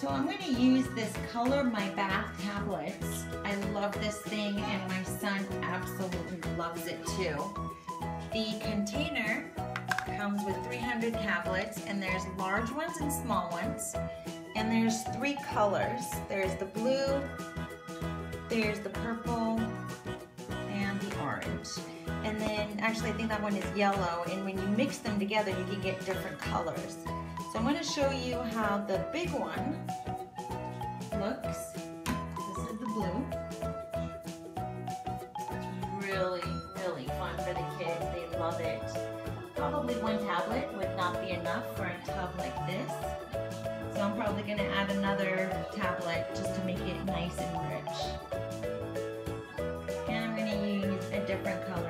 So I'm going to use this Color My Bath tablets. I love this thing and my son absolutely loves it too. The container comes with 300 tablets and there's large ones and small ones. And there's three colors. There's the blue, there's the purple, and the orange. And then actually I think that one is yellow and when you mix them together you can get different colors. So I'm going to show you how the big one looks. This is the blue. It's really, really fun for the kids. They love it. Probably one tablet would not be enough for a tub like this. So I'm probably going to add another tablet just to make it nice and rich. And I'm going to use a different color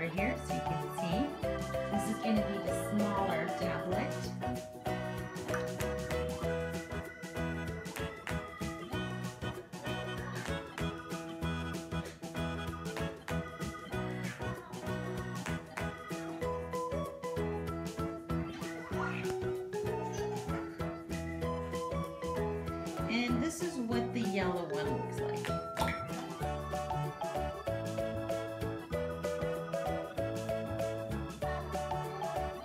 And this is what the yellow one looks like.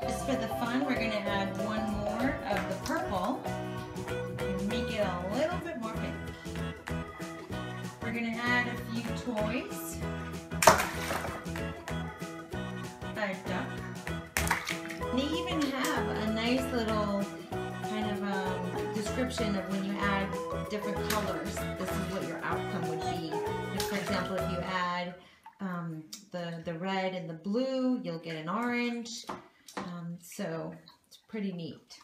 Just for the fun, we're gonna add one more of the purple and make it a little bit more pink. We're gonna add a few toys. They even have a nice little kind of um, description of when you add different colors, this is what your outcome would be. If, for example, if you add um, the, the red and the blue, you'll get an orange. Um, so it's pretty neat.